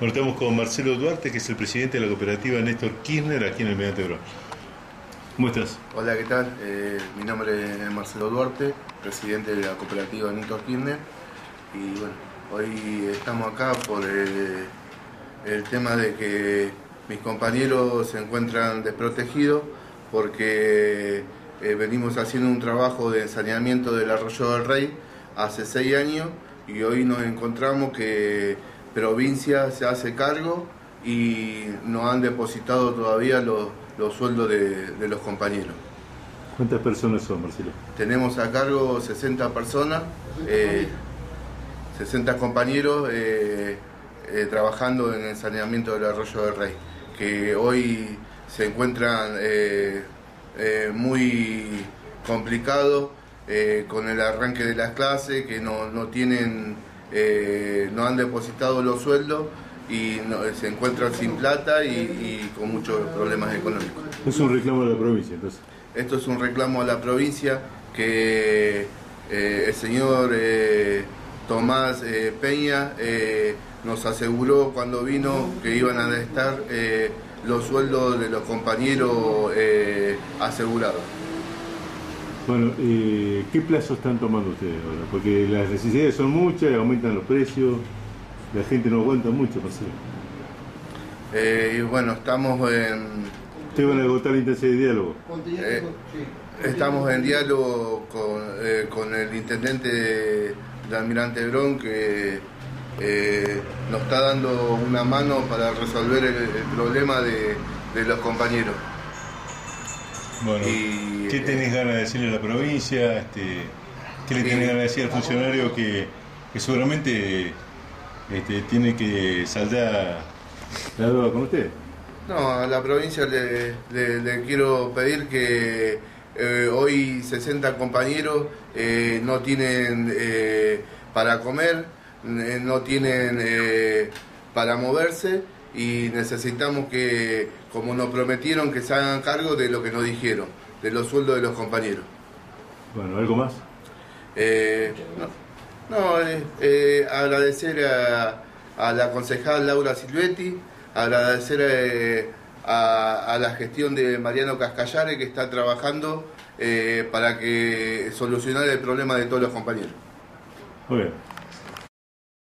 Bueno, estamos con Marcelo Duarte, que es el presidente de la cooperativa Néstor Kirchner, aquí en el Mediante Bro. ¿Cómo estás? Hola, ¿qué tal? Eh, mi nombre es Marcelo Duarte, presidente de la cooperativa Néstor Kirchner. Y bueno, hoy estamos acá por el, el tema de que mis compañeros se encuentran desprotegidos porque eh, venimos haciendo un trabajo de saneamiento del arroyo del Rey hace seis años y hoy nos encontramos que provincia se hace cargo y no han depositado todavía los, los sueldos de, de, los compañeros. ¿Cuántas personas son, Marcelo? Tenemos a cargo 60 personas, eh, 60 compañeros eh, eh, trabajando en el saneamiento del arroyo del Rey, que hoy se encuentran eh, muy complicados con el arranque de las clases, que no, no tienen eh, no han depositado los sueldos y no, se encuentran sin plata y, y, con muchos problemas económicos. Es un reclamo a la provincia, entonces. Esto es un reclamo a la provincia que eh, el señor eh, Tomás eh, Peña eh, nos aseguró cuando vino que iban a estar eh, los sueldos de los compañeros asegurados. Bueno, eh, ¿qué plazo están tomando ustedes ahora? Porque las necesidades son muchas, aumentan los precios, la gente no aguanta mucho, Marcelo. Eh, y bueno, estamos en... ¿Ustedes van a agotar la intensidad de diálogo? Eh, estamos en diálogo con, eh, con el intendente de, de Almirante Brón que eh, nos está dando una mano para resolver el, el problema de, de los compañeros. Bueno, y, ¿qué tenés ganas de decirle a la provincia? Este, ¿Qué le tenés ganas de decir al funcionario que, que seguramente este, tiene que saldar la deuda con usted? No, a la provincia le, le, le quiero pedir que eh, hoy 60 compañeros eh, no tienen eh, para comer, no tienen para moverse y necesitamos que, como nos prometieron, que se hagan cargo de lo que nos dijeron, de los sueldos de los compañeros. Bueno, ¿algo más? Eh, no, no eh, eh, agradecer a, a, la concejal Laura Silvetti, agradecer a, a, la gestión de Mariano Cascallare que está trabajando para que solucionar el problema de todos los compañeros. Muy bien.